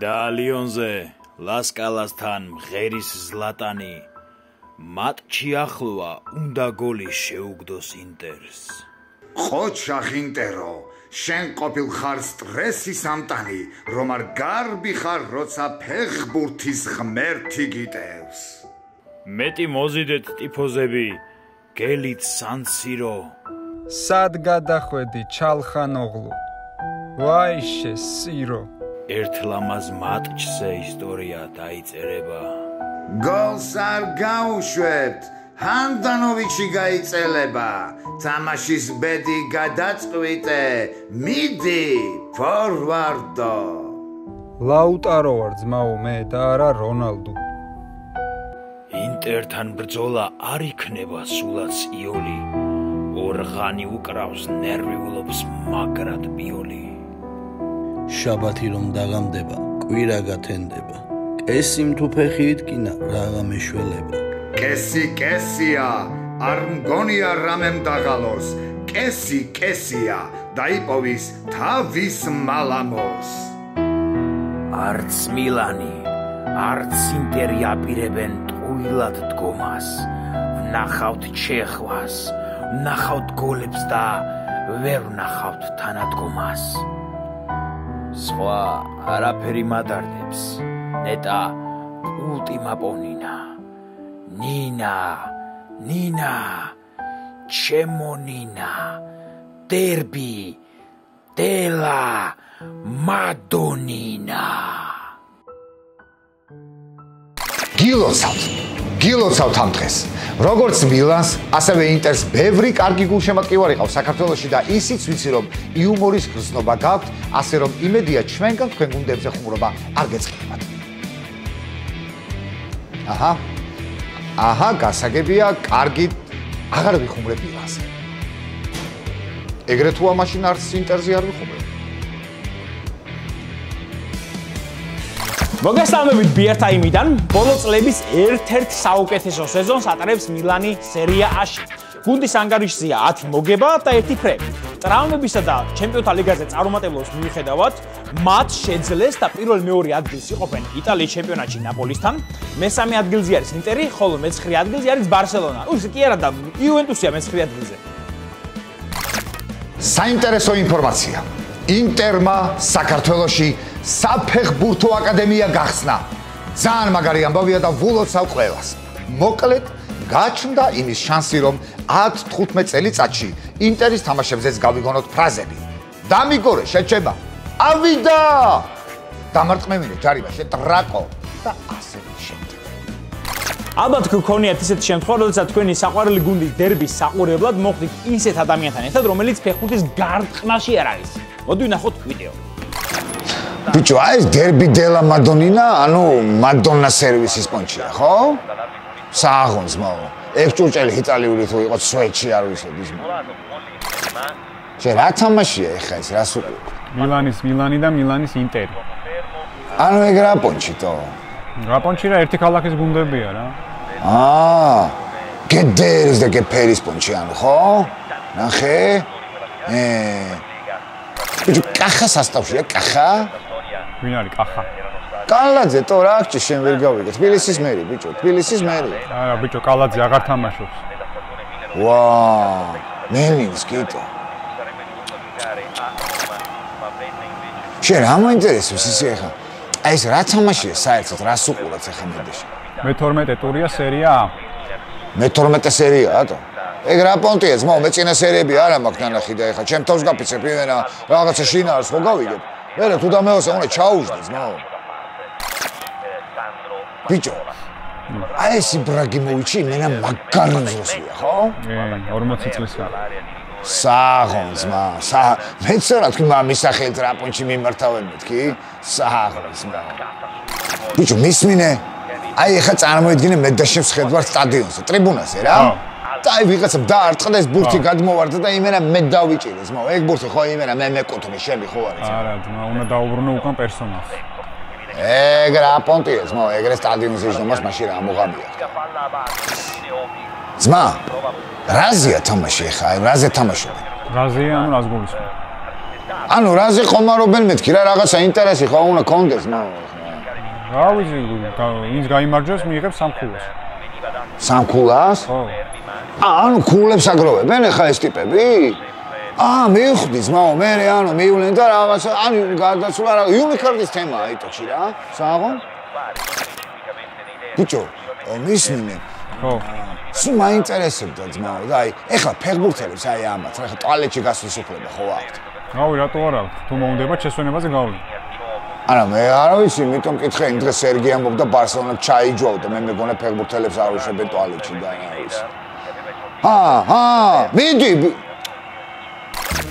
და ლიონზე ლასკალასთან მღერის ზლატანი მატჩი ახლოა უნდა გოლი შეუგდოს ინტერს. ხოჩა ხინტერო შენ ყოფილ ხარ სტრესის ამტანი რომ არ გარბი ხარ როცა ფეხბურთის ღმერთი გიტევს. მეტი მოზიდეთ ტიფოზები გელით სანსირო სად გადახვედი ჩალხანოღლუ ვაიშე სირო ერთ ლამაზ მატჩზე ისტორია დაიწერება. გოლს არ გაუშვებთ ჰანდანოვიჩი გაიწელება თამაშის ბედი გადაწყვიტე. მიდი ფორვარდო. ლაუტარო ვარ ძმაო მე და არა რონალდუ. ინტერთან ბრძოლა არ იქნება სულაც იოლი. ორღანი უკრავს ნერვიულობს მაგრად ბიოლი შაბათი რომ დაღამდება, კვირა გათენდება. კესი თუ ფეხი იტკინა, რაღა მეშველება. კესი, კესია, არ მგონია რამემ დაღალოს. კესი, კესია, დაიპოვის თავის მალამოს. არც მილანი, არც ინტერი აპირებენ ტყუილად დგომას. ნახავთ ჩეხვას, ნახავთ გოლებს და ვერ ნახავთ თანადგომას. სხვა არაფერი მადარდებს. ნეტა ულტიმა პონინა. ნინა ნინა ჩემო ნინა. დერბი დელა მადონინა. გილოცავთ გილოცავთ ამ დღეს როგორც მილანს, ასევე ინტერს ბევრი კარგი გულშემატკივარი ყავს საქართველოსში და ისიც ვიცი რომ იუმორის გრძნობა გაქვთ, ასე რომ იმედია ჩვენგან თქვენ გუნდებზე ხუმრობა არ გეწყდებათ. აჰა. აჰა, გასაგებია, კარგი აღარ ვიხუმრებ მილანს. ეგრე თუ ამაშინ არც ინტერზე არ ვიხუმრებ. მოგესალმებით ბიერთაიმიდან ბოლო წლების ერთ-ერთ საუკეთესო სეზონს ატარებს მილანი სერია A-ში. გუნდის ანგარიშზეა 10 მოგება და 1 ფრე. ტრავმებისა და ჩემპიონთა ლიგაზე წარუმატებლობის მიუხედავად, მათ შეძლეს და პირველ მეორე ადგილს იყოფენ იტალიის ჩემპიონატში ნაპოლისთან, მესამე ადგილზე არის ინტერი, ხოლო მეცხრე ადგილზე არის ბარსელონა. უს კი არა და იუვენტუსია მეცხრე ადგილზე. საინტერესო ინფორმაცია. ინტერმა საქართველოსში საფეხბურთო აკადემია გახსნა. ძალიან მაგარი ამბავია და ვულოცავ ყველას. მოკლედ, გაჩნდა იმის შანსი, რომ 10-15 წელიწადში ინტერის თამაშებზეც გავიგონოთ ფრაზები. დამიგორე, შეჩება. ავიდა! დამარტყმევინე ჯარიმა, შეტრაკო და ასე შემდეგ. ალბათ გქონიათ ისეთი შემთხვევა, როდესაც თქვენი საყვარელი გუნდის დერბის საყურებლად მოხდით ისეთ ადამიანთან ერთად, რომელიც ფეხბურთის გარტყმაში არ არის. მოდი ვნახოთ ვიდეო. ბიჭო, აი ეს დერბი დელა მადონინა, ანუ მადონა სერვისის პონჩია, ხო? სააღონს მაო. ეს ჭურჭელი იტალიური თუ იყო სვეჩი არ ვიცოდი ის. შე რა თამაშია ეხა ეს რას უკვე? მილანის მილანი და მილანის ინტერი. ანუ ეგ რა პონჩიტო? რა პონჩი რა ერთი ქალაქის გუნდებია რა. აა. გედერს და გეფერის პონჩი ანუ ხო? ნახე? ე ბიჭო, კახა სასტავშია, კახა? ვინ არის კახა? კალაძე თო რა აქ შენ ვერ გავიგე თბილისის მერი ბიჭო თბილისის მერი არა ბიჭო კალაძე აღარ თამაშობს ვა მელინს კიტო შენ რა მოინტერესებს ისე ხა აი ეს რა თამაშია საერთოდ რა სუყურაც ახლა მედეში მე-12 ტურია სერია მე-12 სერიაა თო. ეგ რა პონტია? ძმაო მე წინა სერიები არა მაქვს ნანახი და ეხა. ჩემ თავს გაფიცებ იმენა რაღაცა შინაარს ხო გავიგებ? მერე თუ დამეოსე უნდა ჩაუჟდე ძმაო ბიჭო. აი ეს იბრაგიმოვიჩი მენა მაგარზოსია ხო? ე 40 წლისა. საღონს მა სა მეც რა თქმა მამის სახელით რა პონჩი მიმართავენ მეთქი? საღონს მა ბიჭო მისმინე აი ეხა წარმოედგინე მე და შევხედვარ სტადიონზე ტრიბუნაზე რა? და აი ვიღაცა დაარტყდეს ბურთი გადმოვარდა და იმენა მე დავიჭირეს მა ეგ ბურთი ხო იმენა მე მეკუთვნე შები ხო არის? არა ძმა უნდა დაუბრუნო უკან პერსონალს. ეგ რა პონტიეს, მო, ეგრე სტადიონის ისდომას მაშინ რა მოგამია. ძმა, რაზია თამაში ხა? აი, რაზე თამაშობ? რაზია, ანუ რას გულისხმობ? ანუ რაზე ხომარობენ მეთქი რა რაღაცა ინტერესი ხო უნდა კონდეს ნო რა ვიცი ვინც გამოიმარჯვეს მიიღებს სამქულას. სამქულას? ხო ა ანუ ქულებს აგროვებენ ახლა ეს ტიპები. აა მივხვდი ძმაო მე ანუ მივლენ და რაღაცა ანუ გარდაცვლა რა იუნიკარდის თემაა იტოქში რა საღო ბიჭო მისმინე ხო. სულ მაინტერესებდა ძმაო და აი ეხლა ფეხბურთელებს აი ამათ რა ხა ტუალეტში გასვლის უფლება ხო აქვთ? რავი რატო არა? თუ მომდება შესვენებაზე გავლი. არა მე არ ვიცი იმიტომ კითხე იმ დღეს სერგი ამბობდა ბარსელონა ჩაიჯვაო და მე მეგონა ფეხბურთელებს არ უშვებენ ტუალეტში და რა ვიცი აა აა მიდი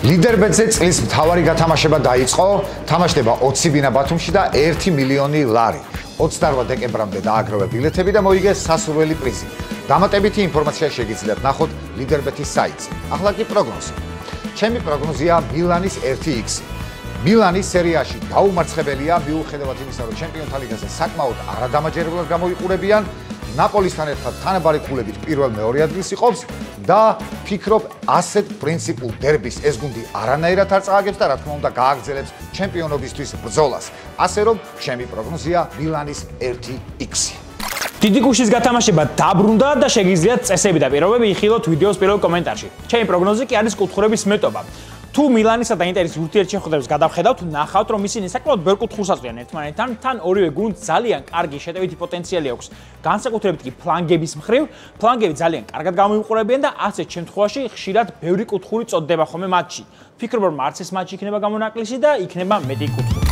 ლიდერბეტზე წლის მთავარი გათამაშება დაიწყო, თამაშდება 20 ბინა ბათუმში და 1 მილიონი ლარი. 28 დეკემბრამდე დააგროვე ბილეთები და მოიგეს სასურველი პრიზი. დამატებითი ინფორმაცია შეგიძლიათ ნახოთ ლიდერბეტის საიტზე. ახლა კი პროგნოზი. ჩემი პროგნოზია მილანის 1x. მილანის სერიაში გაუმარცხებელია მიუხედავად იმისა, რომ ჩემპიონთა ლიგაზე საკმაოდ არადამაჯერებლად გამოიყურებიან. ნაპოლისთან ერთად თანაბარი ქულებით პირველ-მეორე ადგილს იყოფს და ფიქრობ ასეთ პრინციპულ დერბის ეს გუნდი არანაირად არ წააგებს და რა თქმა უნდა გააგრძელებს ჩემპიონობისთვის ბრძოლას. ასე რომ ჩემი პროგნოზია მილანის 1x. დიდი გუშის გათამაშება დაბრუნდა და შეგიძლიათ წესები და პირობები იხილოთ ვიდეოს პირველ კომენტარში. ჩემი პროგნოზი კი არის კუთხურების მეტობა. თუ მილანისა და ინტერის ურთიერთშეხვედრებს გადავხედავთ, ნახავთ, რომ ისინი საკმაოდ ბევრ კუთხურს აწვიან ერთმანეთთან, თან ორივე გუნდს ძალიან კარგი შეტევითი პოტენციალი აქვს. განსაკუთრებით კი ფლანგების მხრივ, ფლანგები ძალიან კარგად გამოიყურებიან და ასეთ შემთხვევაში ხშირად ბევრი კუთხური წოდდება ხოლმე მატჩში. ფიქრობ, რომ არც ეს მატჩი იქნება გამონაკლისი და იქნება მეტი კუთხური.